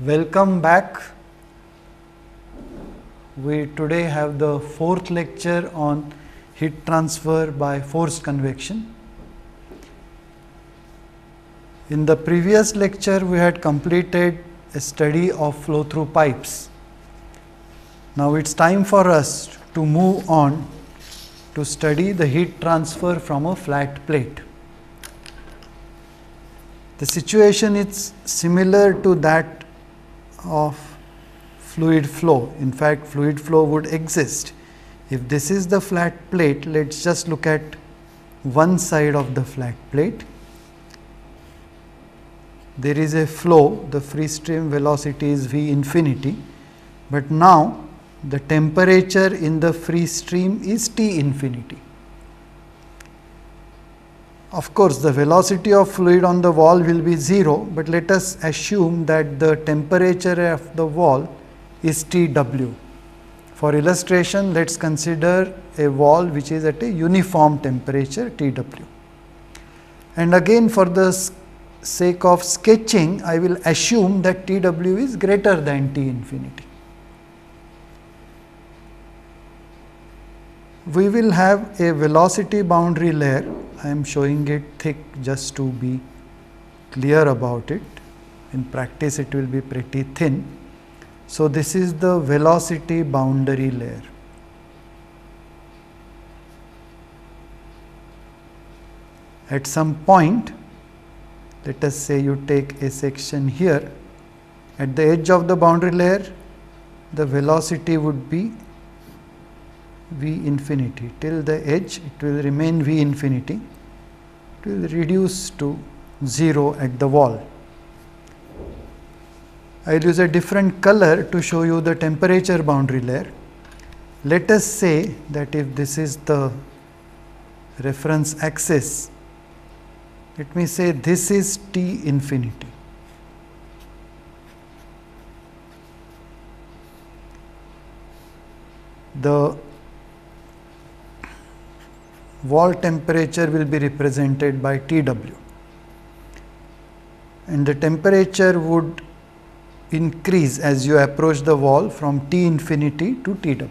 Welcome back. We today have the fourth lecture on heat transfer by forced convection. In the previous lecture, we had completed a study of flow through pipes. Now it's time for us to move on to study the heat transfer from a flat plate. The situation is similar to that of fluid flow. In fact, fluid flow would exist. If this is the flat plate, let us just look at one side of the flat plate. There is a flow, the free stream velocity is V infinity, but now the temperature in the free stream is T infinity. Of course, the velocity of fluid on the wall will be 0, but let us assume that the temperature of the wall is Tw. For illustration, let us consider a wall which is at a uniform temperature Tw. And again for the sake of sketching, I will assume that Tw is greater than T infinity. We will have a velocity boundary layer I am showing it thick just to be clear about it. In practice, it will be pretty thin. So, this is the velocity boundary layer. At some point, let us say you take a section here, at the edge of the boundary layer, the velocity would be v infinity till the edge it will remain v infinity it will reduce to 0 at the wall. I will use a different color to show you the temperature boundary layer. Let us say that if this is the reference axis, let me say this is T infinity. The wall temperature will be represented by Tw and the temperature would increase as you approach the wall from T infinity to Tw.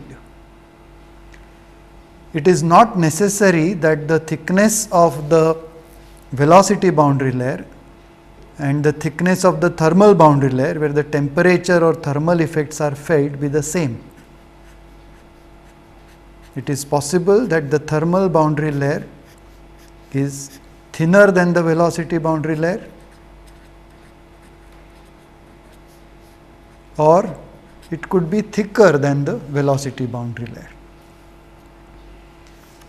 It is not necessary that the thickness of the velocity boundary layer and the thickness of the thermal boundary layer where the temperature or thermal effects are felt be the same it is possible that the thermal boundary layer is thinner than the velocity boundary layer or it could be thicker than the velocity boundary layer.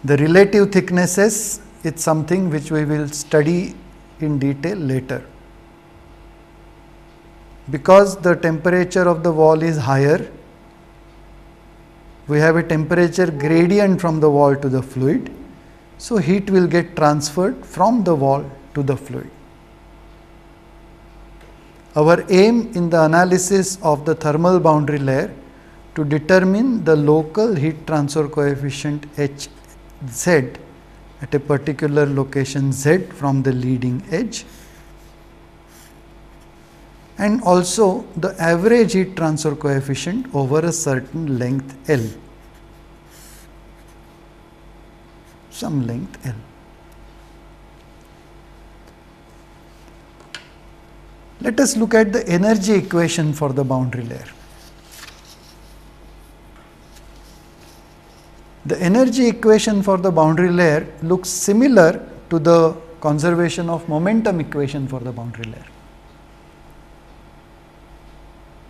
The relative thicknesses is something which we will study in detail later. Because the temperature of the wall is higher, we have a temperature gradient from the wall to the fluid. So, heat will get transferred from the wall to the fluid. Our aim in the analysis of the thermal boundary layer to determine the local heat transfer coefficient H z at a particular location z from the leading edge and also the average heat transfer coefficient over a certain length L, some length L. Let us look at the energy equation for the boundary layer. The energy equation for the boundary layer looks similar to the conservation of momentum equation for the boundary layer.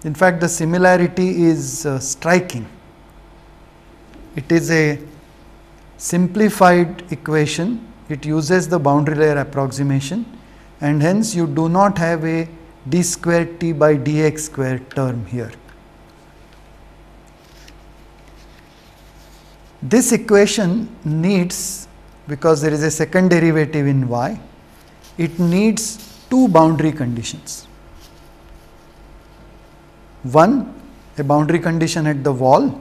In fact, the similarity is uh, striking. It is a simplified equation, it uses the boundary layer approximation and hence you do not have a d square t by dx square term here. This equation needs because there is a second derivative in y, it needs two boundary conditions one a boundary condition at the wall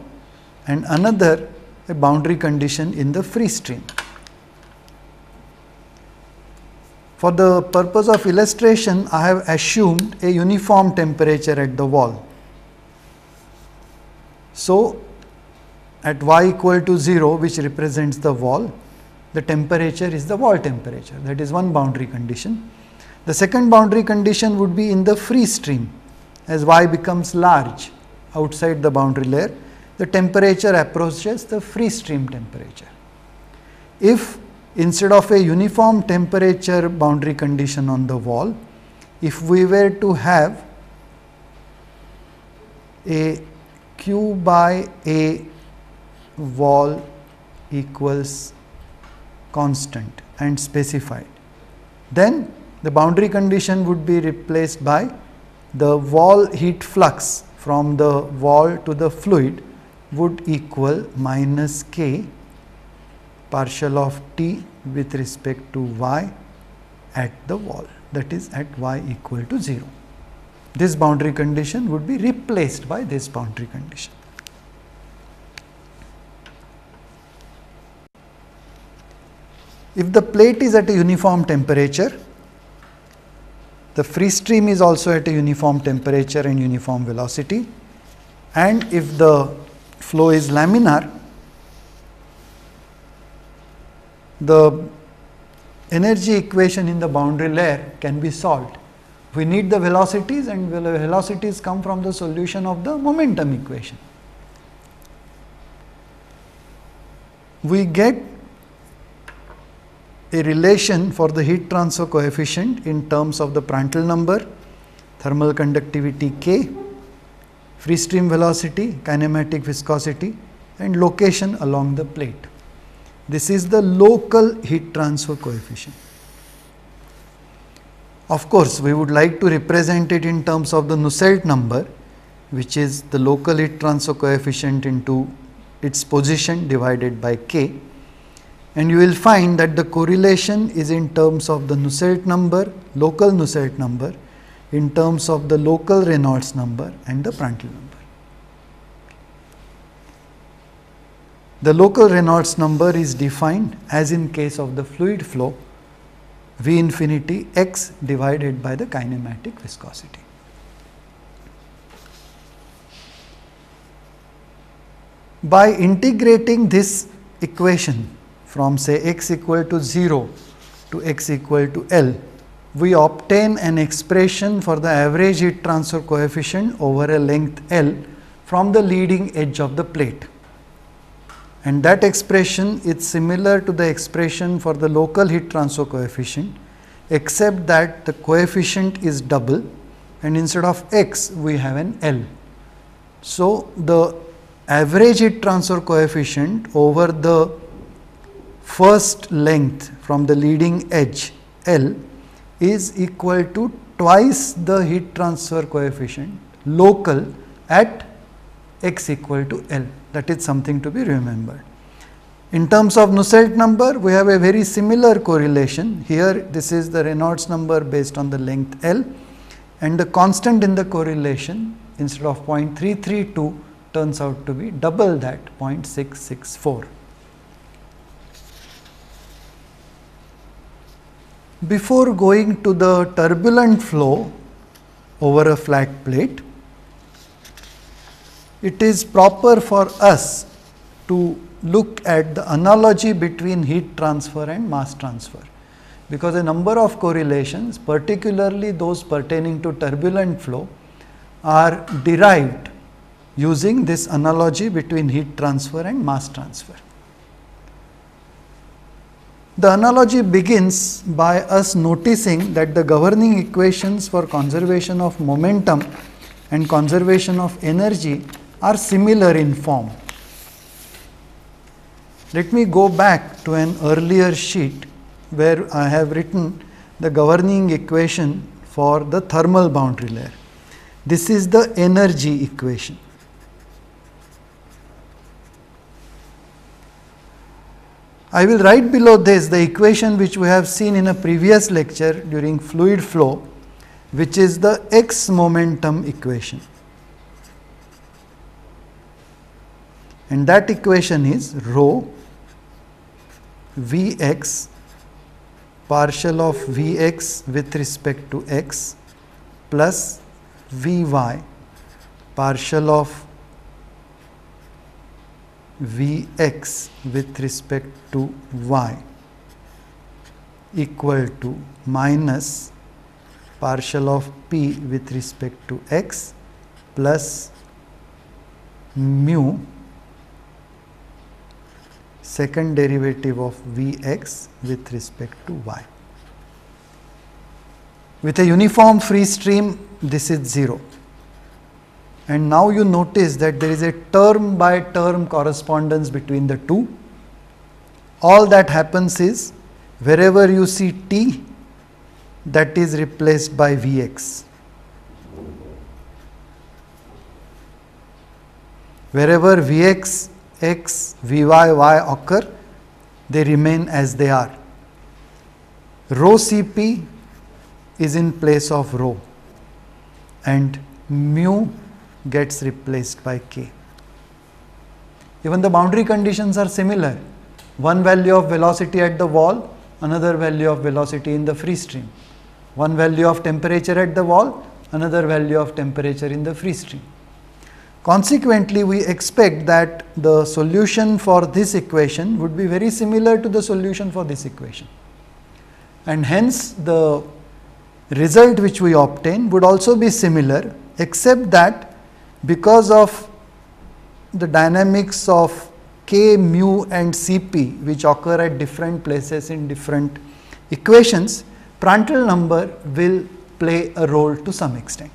and another a boundary condition in the free stream. For the purpose of illustration, I have assumed a uniform temperature at the wall. So, at y equal to 0 which represents the wall, the temperature is the wall temperature that is one boundary condition. The second boundary condition would be in the free stream as y becomes large outside the boundary layer the temperature approaches the free stream temperature. If instead of a uniform temperature boundary condition on the wall, if we were to have a q by a wall equals constant and specified, then the boundary condition would be replaced by the wall heat flux from the wall to the fluid would equal minus k partial of t with respect to y at the wall that is at y equal to 0. This boundary condition would be replaced by this boundary condition. If the plate is at a uniform temperature, the free stream is also at a uniform temperature and uniform velocity and if the flow is laminar, the energy equation in the boundary layer can be solved. We need the velocities and velocities come from the solution of the momentum equation. We get a relation for the heat transfer coefficient in terms of the Prandtl number, thermal conductivity K, free stream velocity, kinematic viscosity and location along the plate. This is the local heat transfer coefficient. Of course, we would like to represent it in terms of the Nusselt number which is the local heat transfer coefficient into its position divided by k and you will find that the correlation is in terms of the Nusselt number, local Nusselt number in terms of the local Reynolds number and the Prandtl number. The local Reynolds number is defined as in case of the fluid flow V infinity x divided by the kinematic viscosity. By integrating this equation from say x equal to 0 to x equal to L, we obtain an expression for the average heat transfer coefficient over a length L from the leading edge of the plate. And that expression is similar to the expression for the local heat transfer coefficient, except that the coefficient is double and instead of x we have an L. So, the average heat transfer coefficient over the first length from the leading edge L is equal to twice the heat transfer coefficient local at x equal to L that is something to be remembered. In terms of Nusselt number we have a very similar correlation here this is the Reynolds number based on the length L and the constant in the correlation instead of 0.332 turns out to be double that 0.664. Before going to the turbulent flow over a flat plate, it is proper for us to look at the analogy between heat transfer and mass transfer because a number of correlations particularly those pertaining to turbulent flow are derived using this analogy between heat transfer and mass transfer. The analogy begins by us noticing that the governing equations for conservation of momentum and conservation of energy are similar in form. Let me go back to an earlier sheet where I have written the governing equation for the thermal boundary layer. This is the energy equation. I will write below this the equation which we have seen in a previous lecture during fluid flow which is the x momentum equation. And that equation is rho Vx partial of Vx with respect to x plus Vy partial of Vx with respect to y equal to minus partial of p with respect to x plus mu second derivative of Vx with respect to y. With a uniform free stream this is 0 and now you notice that there is a term by term correspondence between the two. All that happens is wherever you see t that is replaced by Vx. Wherever Vx, x, Vy, y occur, they remain as they are. Rho Cp is in place of rho and mu gets replaced by k. Even the boundary conditions are similar. One value of velocity at the wall, another value of velocity in the free stream. One value of temperature at the wall, another value of temperature in the free stream. Consequently, we expect that the solution for this equation would be very similar to the solution for this equation. And hence, the result which we obtain would also be similar except that because of the dynamics of k, mu and Cp which occur at different places in different equations, Prandtl number will play a role to some extent.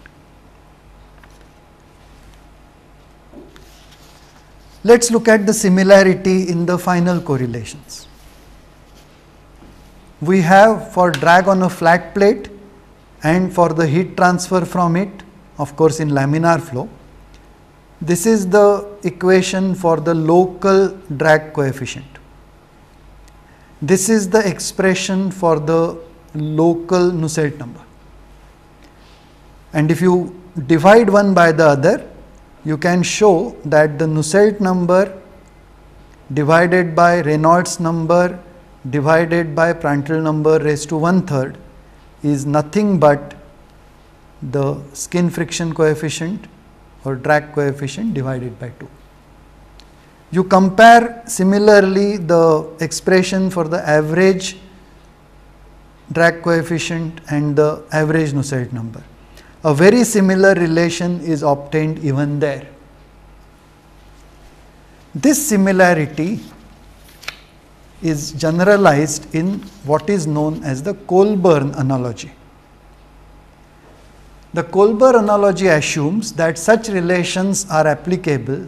Let us look at the similarity in the final correlations. We have for drag on a flat plate and for the heat transfer from it of course in laminar flow this is the equation for the local drag coefficient. This is the expression for the local Nusselt number. And if you divide one by the other, you can show that the Nusselt number divided by Reynolds number divided by Prandtl number raised to one third is nothing but the skin friction coefficient or drag coefficient divided by 2. You compare similarly the expression for the average drag coefficient and the average Nusselt number. A very similar relation is obtained even there. This similarity is generalized in what is known as the Colburn analogy. The Colburn analogy assumes that such relations are applicable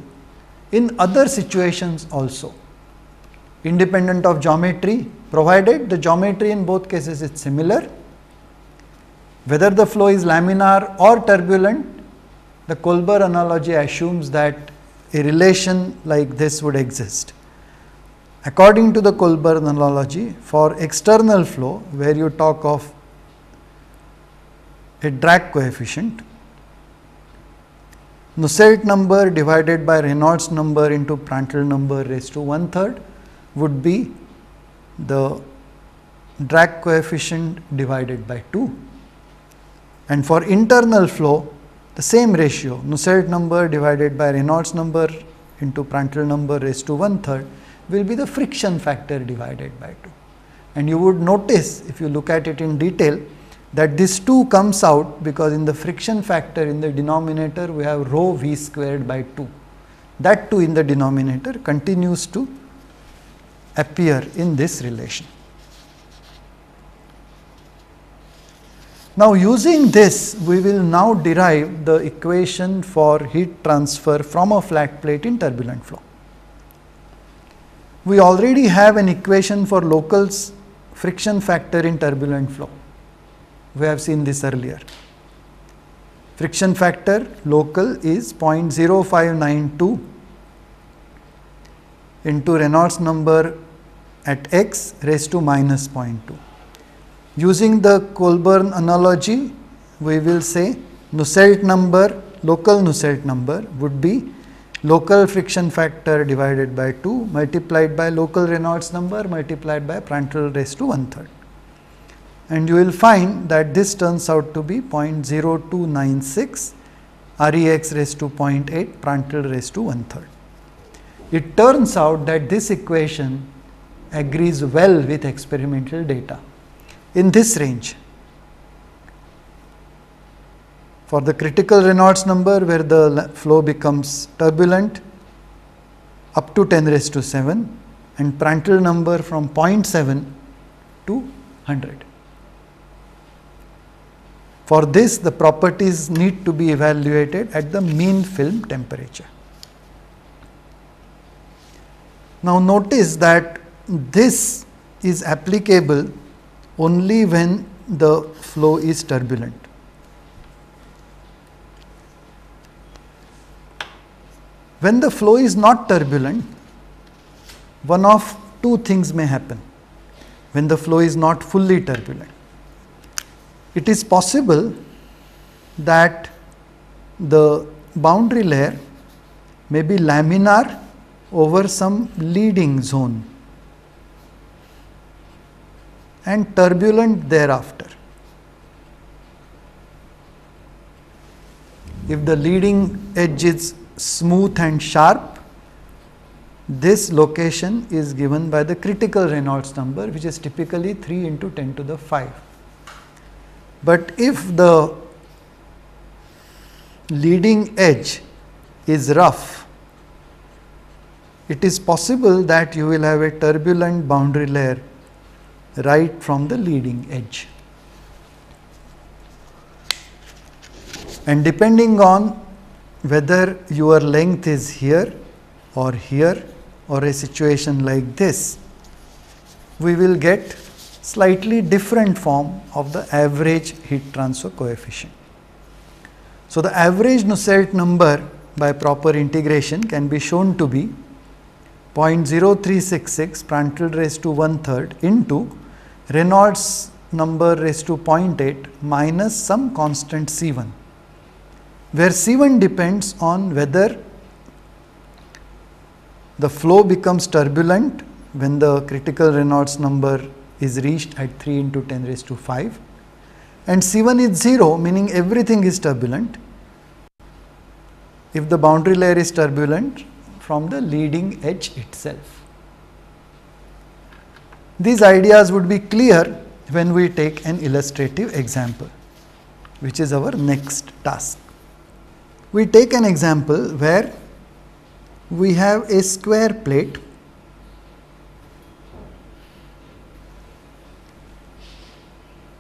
in other situations also, independent of geometry, provided the geometry in both cases is similar. Whether the flow is laminar or turbulent, the Colburn analogy assumes that a relation like this would exist. According to the Colburn analogy, for external flow, where you talk of a drag coefficient. Nusselt number divided by Reynolds number into Prandtl number raised to one third would be the drag coefficient divided by 2. And for internal flow, the same ratio Nusselt number divided by Reynolds number into Prandtl number raised to one third will be the friction factor divided by 2. And you would notice if you look at it in detail that this 2 comes out because in the friction factor in the denominator we have rho v squared by 2. That 2 in the denominator continues to appear in this relation. Now using this we will now derive the equation for heat transfer from a flat plate in turbulent flow. We already have an equation for local friction factor in turbulent flow we have seen this earlier. Friction factor local is 0.0592 into Reynolds number at x raised to minus 0.2. Using the Colburn analogy, we will say Nusselt number, local Nusselt number would be local friction factor divided by 2 multiplied by local Reynolds number multiplied by Prandtl raised to one third. And you will find that this turns out to be 0.0296 REX raised to 0.8 Prandtl raised to one third. It turns out that this equation agrees well with experimental data in this range. For the critical Reynolds number where the flow becomes turbulent up to 10 raised to 7 and Prandtl number from 0.7 to 100. For this the properties need to be evaluated at the mean film temperature. Now notice that this is applicable only when the flow is turbulent. When the flow is not turbulent, one of two things may happen when the flow is not fully turbulent. It is possible that the boundary layer may be laminar over some leading zone and turbulent thereafter. If the leading edge is smooth and sharp, this location is given by the critical Reynolds number which is typically 3 into 10 to the 5. But if the leading edge is rough, it is possible that you will have a turbulent boundary layer right from the leading edge. And depending on whether your length is here or here or a situation like this, we will get slightly different form of the average heat transfer coefficient. So, the average Nusselt number by proper integration can be shown to be 0.0366 Prandtl raised to one third into Reynolds number raised to 0.8 minus some constant C1 where C1 depends on whether the flow becomes turbulent when the critical Reynolds number is reached at 3 into 10 raised to 5 and C1 is 0 meaning everything is turbulent if the boundary layer is turbulent from the leading edge itself. These ideas would be clear when we take an illustrative example which is our next task. We take an example where we have a square plate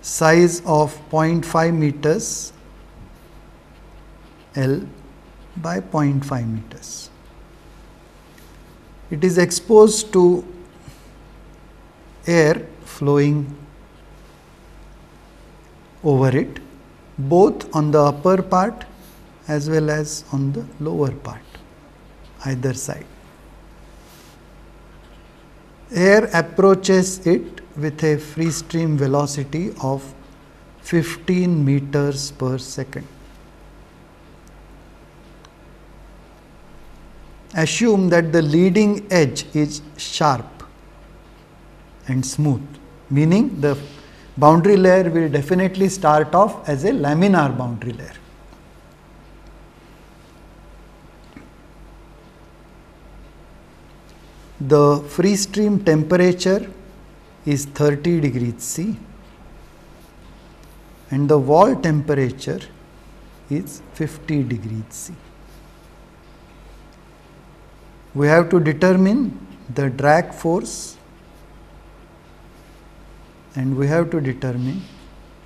size of 0.5 meters L by 0.5 meters. It is exposed to air flowing over it both on the upper part as well as on the lower part either side. Air approaches it with a free stream velocity of 15 meters per second. Assume that the leading edge is sharp and smooth, meaning the boundary layer will definitely start off as a laminar boundary layer. the free stream temperature is 30 degrees C and the wall temperature is 50 degrees C. We have to determine the drag force and we have to determine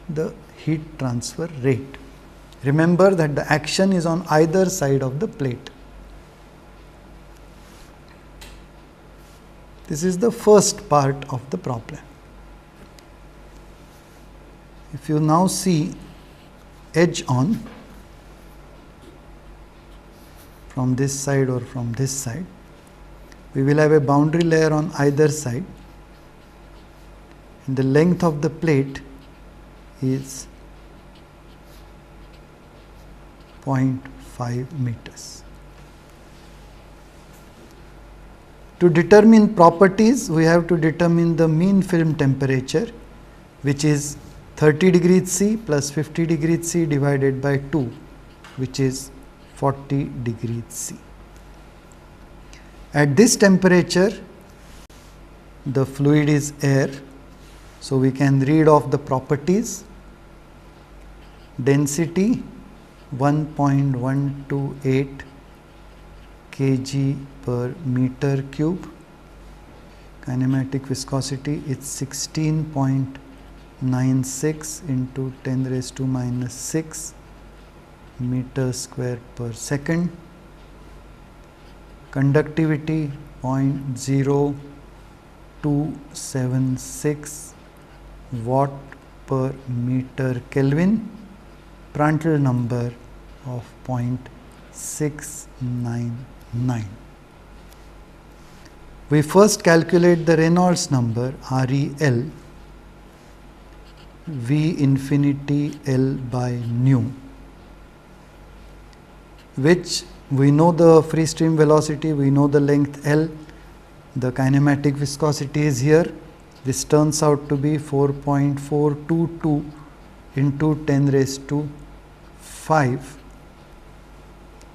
the heat transfer rate. Remember that the action is on either side of the plate. This is the first part of the problem. If you now see edge on from this side or from this side, we will have a boundary layer on either side and the length of the plate is 0.5 meters. To determine properties, we have to determine the mean film temperature which is 30 degrees C plus 50 degrees C divided by 2 which is 40 degrees C. At this temperature the fluid is air so we can read off the properties density 1.128 kg per meter cube. Kinematic viscosity is 16.96 into 10 raised to minus 6 meter square per second. Conductivity 0.0276 watt per meter Kelvin. Prandtl number of 0.699. We first calculate the Reynolds number REL V infinity L by nu which we know the free stream velocity, we know the length L, the kinematic viscosity is here. This turns out to be 4.422 into 10 raised to 5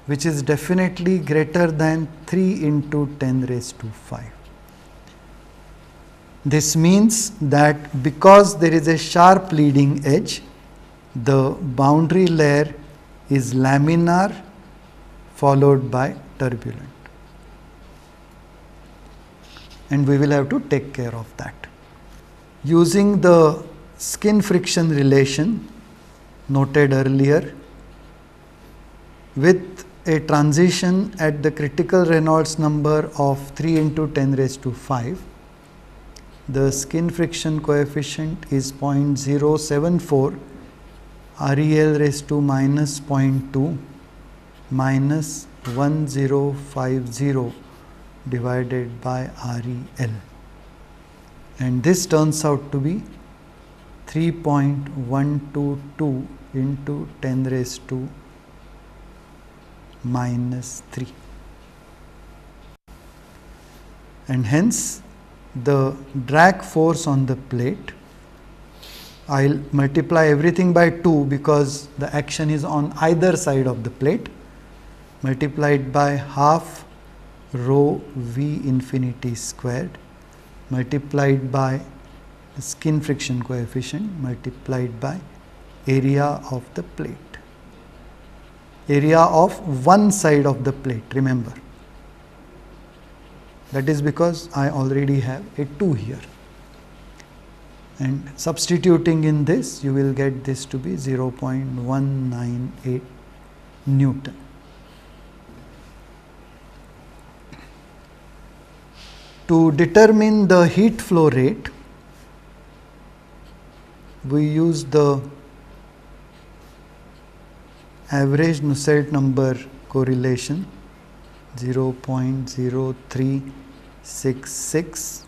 which is definitely greater than 3 into 10 raised to 5. This means that because there is a sharp leading edge, the boundary layer is laminar followed by turbulent. And we will have to take care of that. Using the skin friction relation noted earlier, with a transition at the critical Reynolds number of 3 into 10 raised to 5, the skin friction coefficient is 0.074 REL raised to minus 0.2 minus 1050 divided by REL and this turns out to be 3.122 into 10 raised to minus 3 and hence the drag force on the plate I will multiply everything by 2 because the action is on either side of the plate multiplied by half rho v infinity squared multiplied by skin friction coefficient multiplied by area of the plate area of one side of the plate remember that is because I already have a 2 here and substituting in this you will get this to be 0.198 Newton. To determine the heat flow rate we use the average Nusselt number correlation 0.0366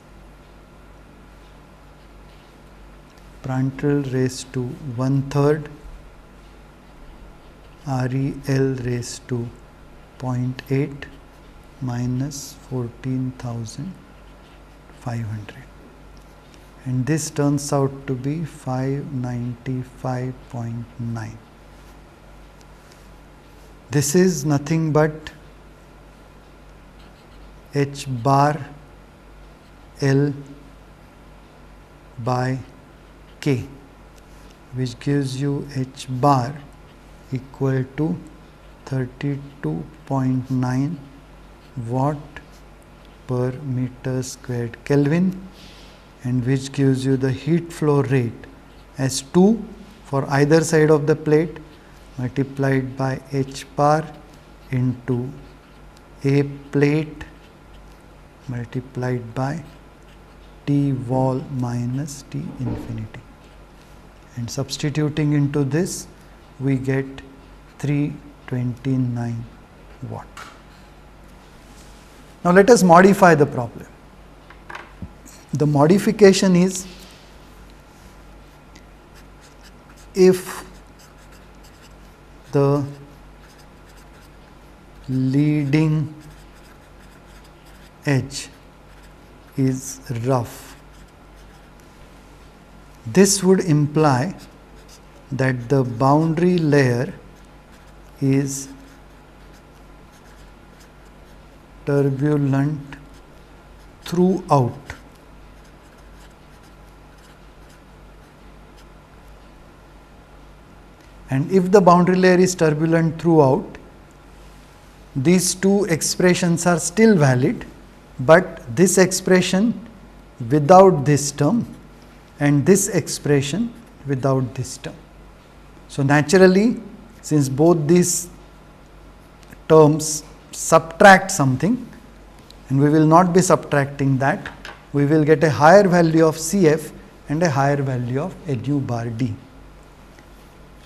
Prandtl raised to one third. REL raised to 0.8 minus 14,500 and this turns out to be 595.9 this is nothing but h bar L by K which gives you h bar equal to 32.9 watt per meter squared Kelvin and which gives you the heat flow rate as 2 for either side of the plate multiplied by h bar into a plate multiplied by t wall minus t infinity and substituting into this we get 329 watt. Now let us modify the problem. The modification is if the leading edge is rough. This would imply that the boundary layer is turbulent throughout. And if the boundary layer is turbulent throughout, these two expressions are still valid, but this expression without this term and this expression without this term. So, naturally, since both these terms subtract something and we will not be subtracting that, we will get a higher value of Cf and a higher value of Nu bar d.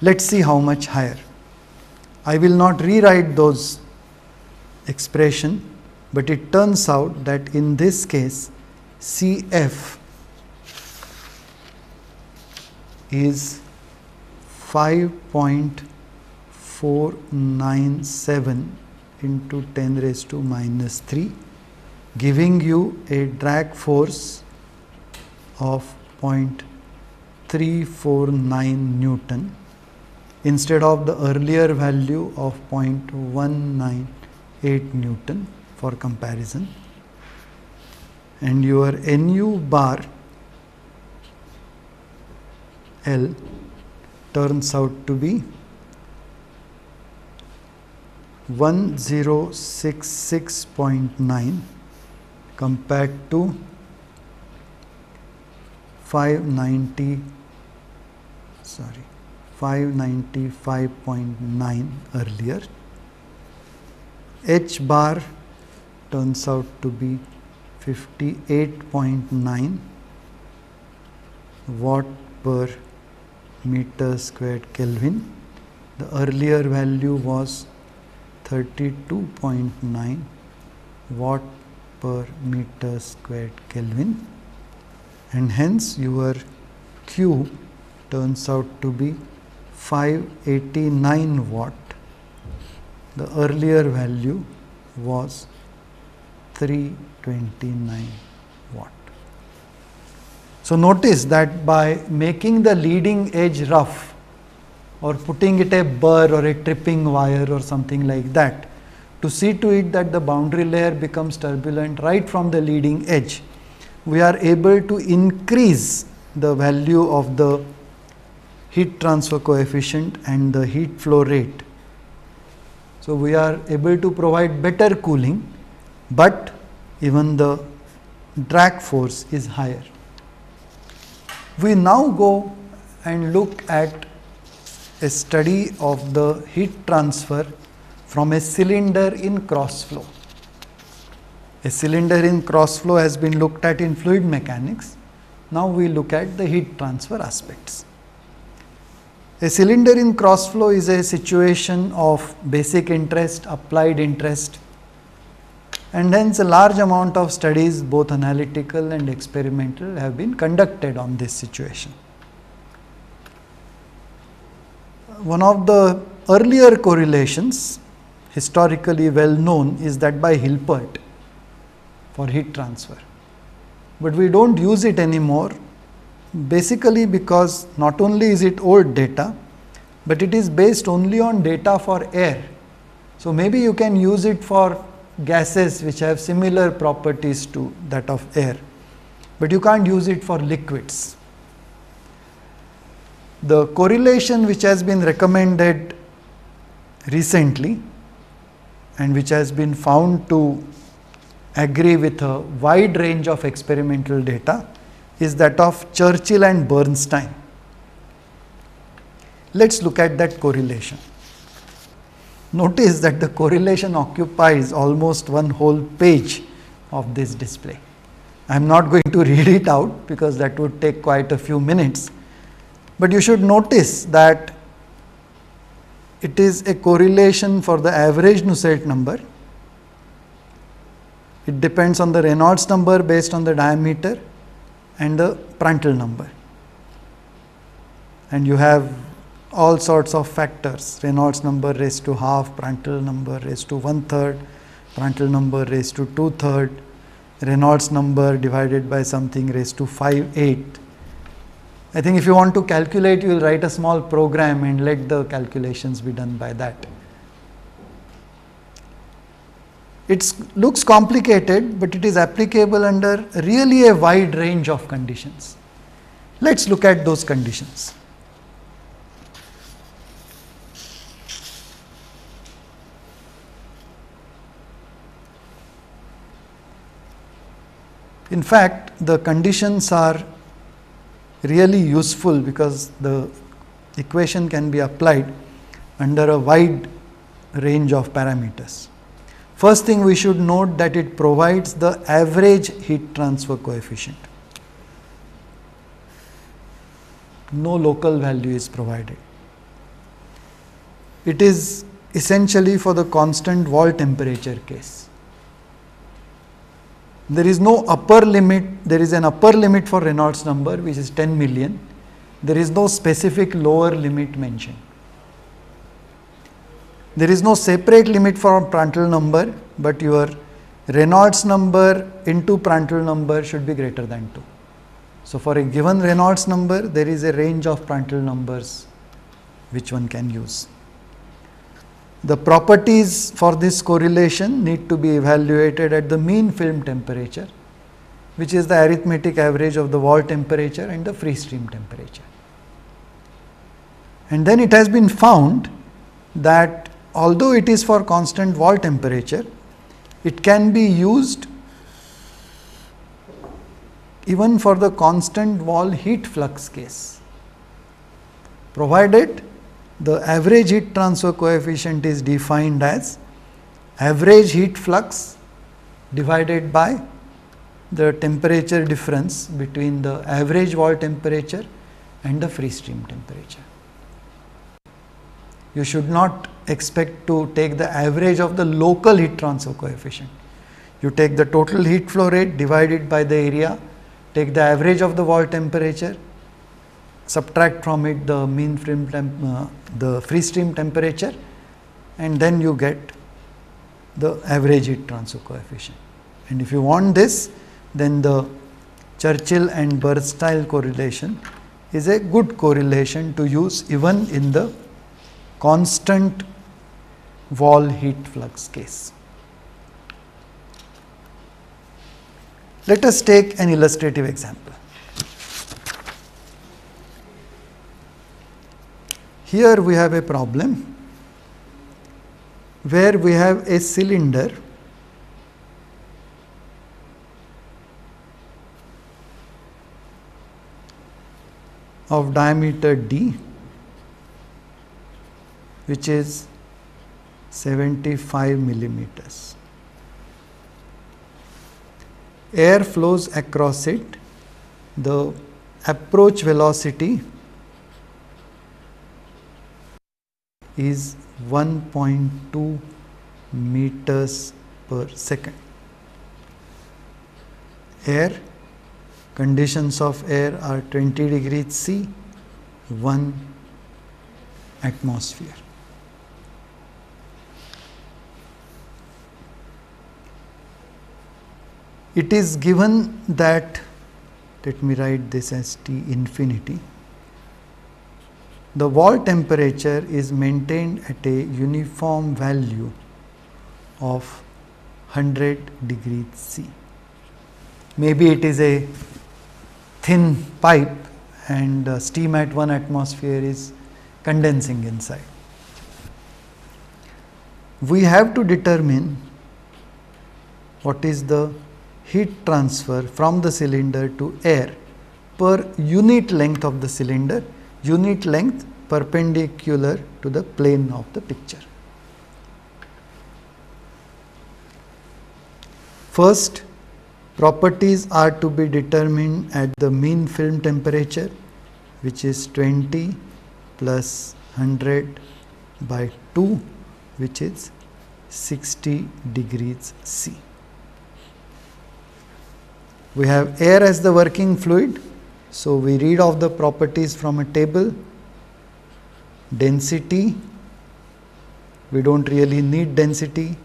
Let us see how much higher. I will not rewrite those expression, but it turns out that in this case Cf is 5.497 into 10 raised to minus 3 giving you a drag force of 0.349 Newton instead of the earlier value of 0.198 Newton for comparison and your Nu bar L turns out to be 1066.9 compared to 590 sorry 595.9 earlier h bar turns out to be 58.9 watt per meter squared Kelvin. The earlier value was 32.9 watt per meter squared Kelvin and hence your Q turns out to be 589 watt. The earlier value was 329 watt. So, notice that by making the leading edge rough or putting it a burr or a tripping wire or something like that to see to it that the boundary layer becomes turbulent right from the leading edge, we are able to increase the value of the heat transfer coefficient and the heat flow rate. So, we are able to provide better cooling, but even the drag force is higher. We now go and look at a study of the heat transfer from a cylinder in cross flow. A cylinder in cross flow has been looked at in fluid mechanics. Now we look at the heat transfer aspects. A cylinder in cross flow is a situation of basic interest, applied interest and hence a large amount of studies both analytical and experimental have been conducted on this situation. One of the earlier correlations historically well known is that by Hilpert for heat transfer, but we do not use it anymore basically because not only is it old data, but it is based only on data for air. So, maybe you can use it for gases which have similar properties to that of air, but you can't use it for liquids. The correlation which has been recommended recently and which has been found to agree with a wide range of experimental data is that of Churchill and Bernstein. Let us look at that correlation. Notice that the correlation occupies almost one whole page of this display. I am not going to read it out because that would take quite a few minutes, but you should notice that it is a correlation for the average Nusselt number. It depends on the Reynolds number based on the diameter and the Prandtl number. And you have all sorts of factors Reynolds number raised to half, Prandtl number raised to one third, Prandtl number raised to two third, Reynolds number divided by something raised to 5 8, I think if you want to calculate, you will write a small program and let the calculations be done by that. It looks complicated, but it is applicable under really a wide range of conditions. Let us look at those conditions. In fact, the conditions are really useful because the equation can be applied under a wide range of parameters. First thing we should note that it provides the average heat transfer coefficient. No local value is provided. It is essentially for the constant wall temperature case there is no upper limit, there is an upper limit for Reynolds number which is 10 million. There is no specific lower limit mentioned. There is no separate limit for Prandtl number, but your Reynolds number into Prandtl number should be greater than 2. So, for a given Reynolds number, there is a range of Prandtl numbers which one can use. The properties for this correlation need to be evaluated at the mean film temperature, which is the arithmetic average of the wall temperature and the free stream temperature. And then it has been found that although it is for constant wall temperature, it can be used even for the constant wall heat flux case, provided the average heat transfer coefficient is defined as average heat flux divided by the temperature difference between the average wall temperature and the free stream temperature. You should not expect to take the average of the local heat transfer coefficient. You take the total heat flow rate divided by the area, take the average of the wall temperature subtract from it the mean frame temp, uh, the free stream temperature and then you get the average heat transfer coefficient. And if you want this then the Churchill and Bernstein correlation is a good correlation to use even in the constant wall heat flux case. Let us take an illustrative example. Here we have a problem where we have a cylinder of diameter d which is 75 millimeters. Air flows across it, the approach velocity is 1.2 meters per second. Air conditions of air are 20 degrees C, 1 atmosphere. It is given that let me write this as T infinity the wall temperature is maintained at a uniform value of 100 degrees C. Maybe it is a thin pipe and uh, steam at 1 atmosphere is condensing inside. We have to determine what is the heat transfer from the cylinder to air per unit length of the cylinder unit length perpendicular to the plane of the picture. First, properties are to be determined at the mean film temperature which is 20 plus 100 by 2 which is 60 degrees C. We have air as the working fluid. So, we read off the properties from a table. Density. We do not really need density.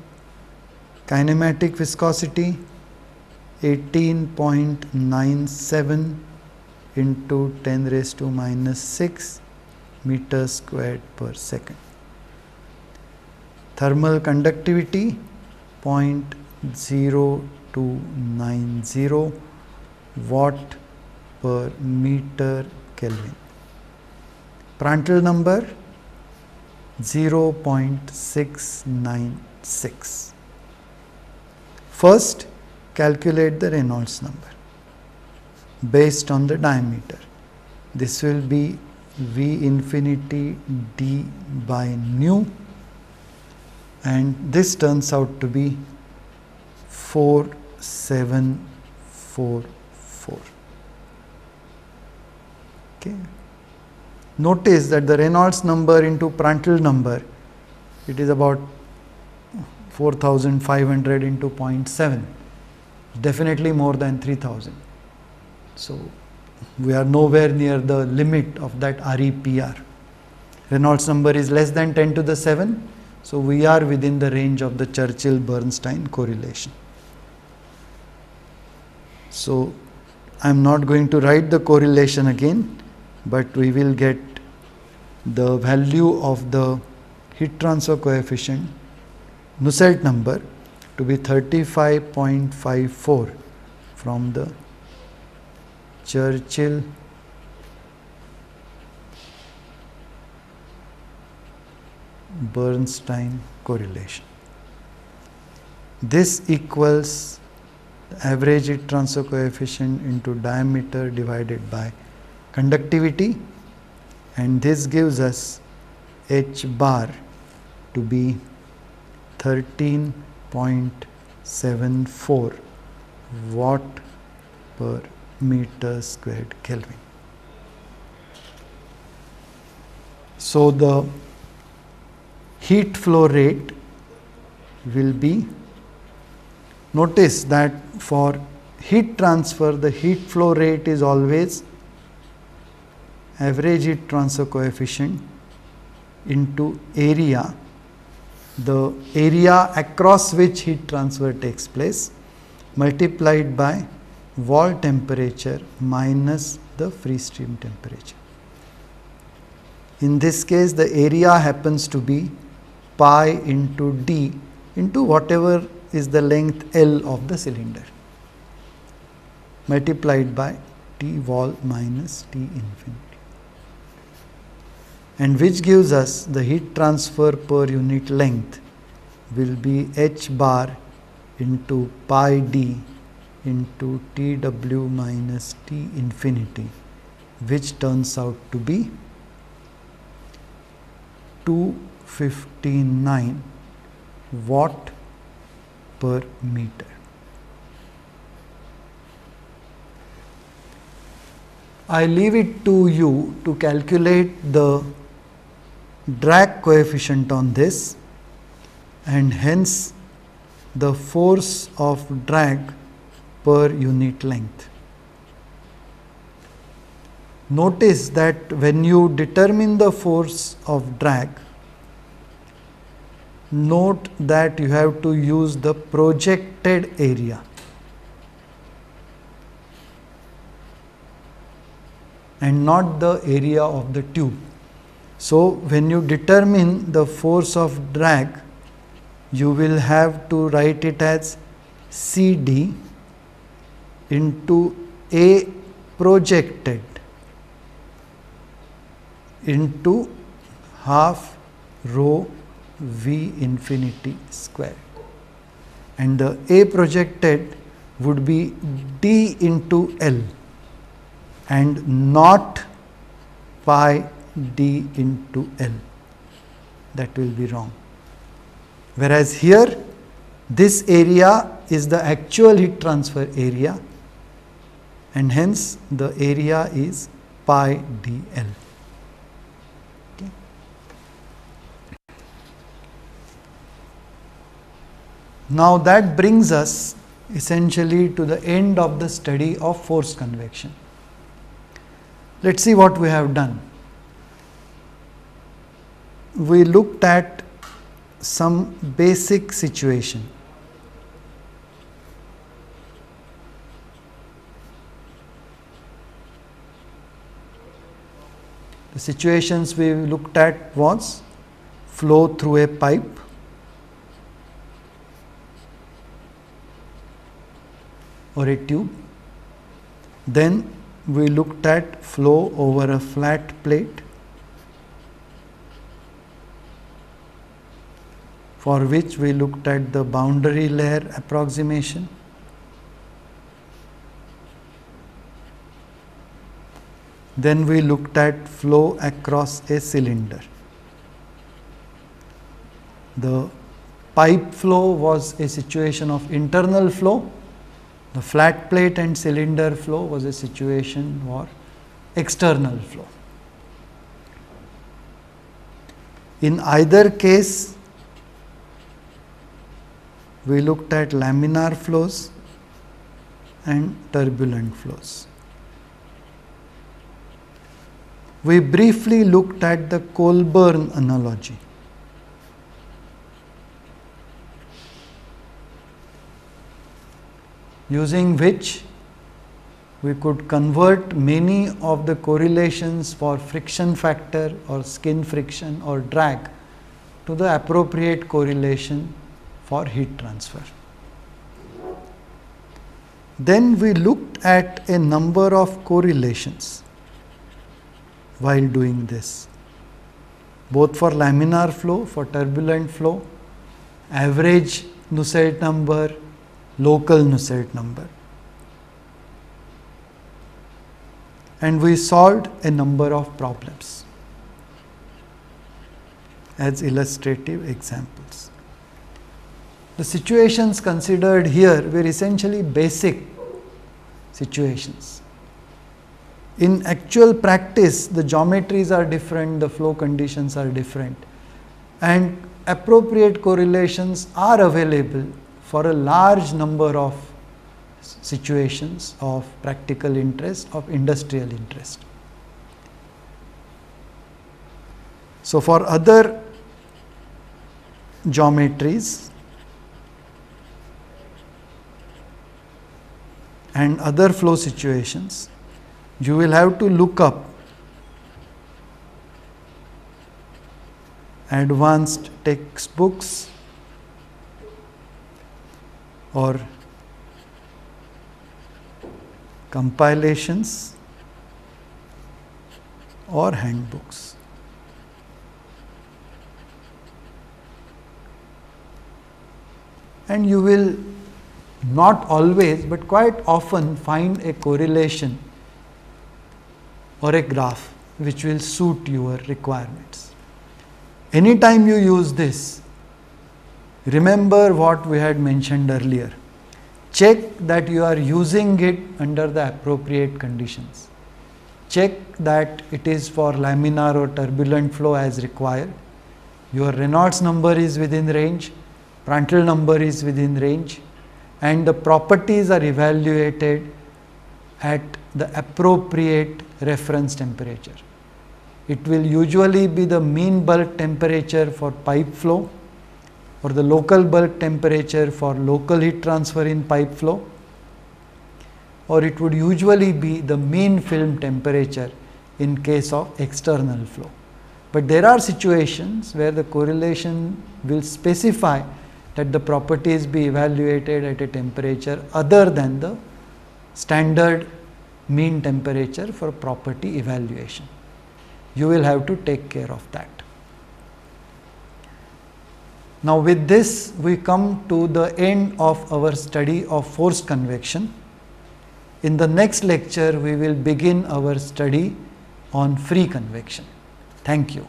Kinematic viscosity 18.97 into 10 raised to minus 6 meters squared per second. Thermal conductivity 0.0290 watt per meter Kelvin. Prandtl number 0.696. First, calculate the Reynolds number based on the diameter. This will be V infinity d by nu and this turns out to be 4744. Okay. Notice that the Reynolds number into Prandtl number it is about 4500 into 0.7 definitely more than 3000 so we are nowhere near the limit of that REPR. Reynolds number is less than 10 to the 7. So we are within the range of the Churchill Bernstein correlation. So I am not going to write the correlation again, but we will get the value of the heat transfer coefficient Nusselt number to be 35.54 from the Churchill Bernstein correlation. This equals average heat transfer coefficient into diameter divided by conductivity and this gives us h bar to be 13.74 watt per meter squared Kelvin. So the heat flow rate will be notice that for heat transfer the heat flow rate is always average heat transfer coefficient into area the area across which heat transfer takes place multiplied by wall temperature minus the free stream temperature. In this case the area happens to be pi into d into whatever is the length L of the cylinder multiplied by T wall minus T infinity. And which gives us the heat transfer per unit length will be h bar into pi d into Tw minus T infinity which turns out to be 259 watt per meter. I leave it to you to calculate the drag coefficient on this and hence the force of drag per unit length. Notice that when you determine the force of drag, note that you have to use the projected area. and not the area of the tube. So, when you determine the force of drag, you will have to write it as CD into A projected into half rho V infinity square and the A projected would be D into L and not pi D into L that will be wrong. Whereas here this area is the actual heat transfer area and hence the area is pi dl. Now that brings us essentially to the end of the study of force convection. Let us see what we have done. We looked at some basic situation The situations we looked at was flow through a pipe, or a tube. Then we looked at flow over a flat plate for which we looked at the boundary layer approximation. Then we looked at flow across a cylinder. The pipe flow was a situation of internal flow the flat plate and cylinder flow was a situation for external flow. In either case, we looked at laminar flows and turbulent flows. We briefly looked at the Colburn analogy. Using which we could convert many of the correlations for friction factor or skin friction or drag to the appropriate correlation for heat transfer. Then we looked at a number of correlations while doing this, both for laminar flow, for turbulent flow, average Nusselt number, local Nusselt number. And we solved a number of problems as illustrative examples. The situations considered here were essentially basic situations. In actual practice, the geometries are different, the flow conditions are different, and appropriate correlations are available for a large number of situations of practical interest, of industrial interest. So, for other geometries and other flow situations, you will have to look up advanced textbooks or compilations or handbooks. And you will not always but quite often find a correlation or a graph which will suit your requirements. Anytime you use this, Remember what we had mentioned earlier. Check that you are using it under the appropriate conditions. Check that it is for laminar or turbulent flow as required. Your Reynolds number is within range, Prandtl number is within range, and the properties are evaluated at the appropriate reference temperature. It will usually be the mean bulk temperature for pipe flow or the local bulk temperature for local heat transfer in pipe flow or it would usually be the mean film temperature in case of external flow. But there are situations where the correlation will specify that the properties be evaluated at a temperature other than the standard mean temperature for property evaluation. You will have to take care of that. Now with this we come to the end of our study of forced convection. In the next lecture we will begin our study on free convection. Thank you.